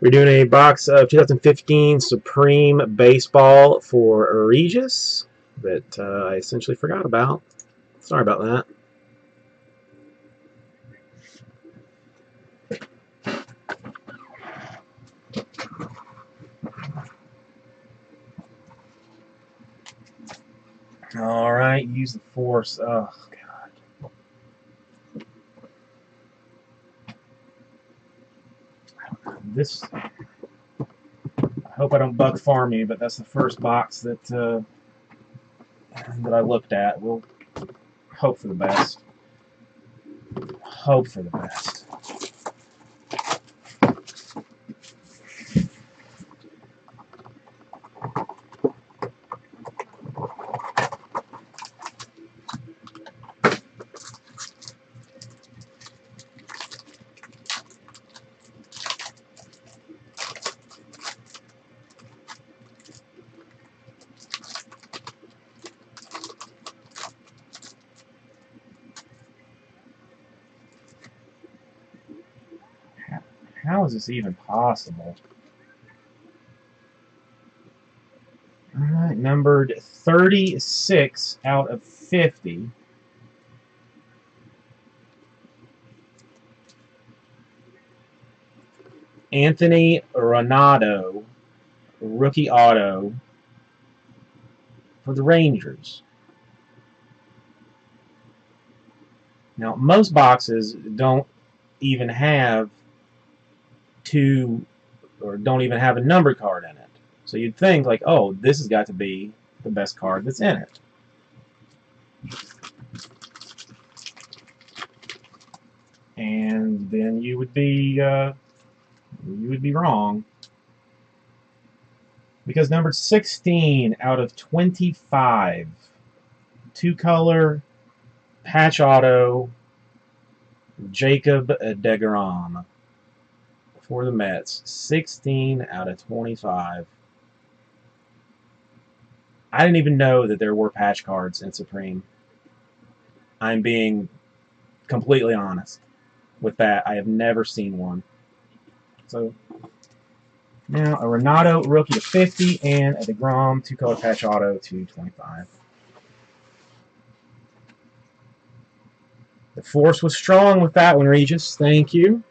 We're doing a box of 2015 Supreme Baseball for Regis that uh, I essentially forgot about. Sorry about that. All right, use the force. Oh, God. This. I hope I don't bug farm you, but that's the first box that uh, that I looked at. We'll hope for the best. Hope for the best. How is this even possible? Alright, numbered 36 out of 50. Anthony Ranaudo, rookie auto for the Rangers. Now, most boxes don't even have two, or don't even have a number card in it. So you'd think, like, oh, this has got to be the best card that's in it. And then you would be, uh, you would be wrong. Because number 16 out of 25, two-color patch auto, Jacob DeGrom for the Mets. 16 out of 25. I didn't even know that there were patch cards in Supreme. I'm being completely honest with that. I have never seen one. So now a Ranaudo rookie to 50 and a DeGrom two color patch auto to 25. The force was strong with that one, Regis. Thank you.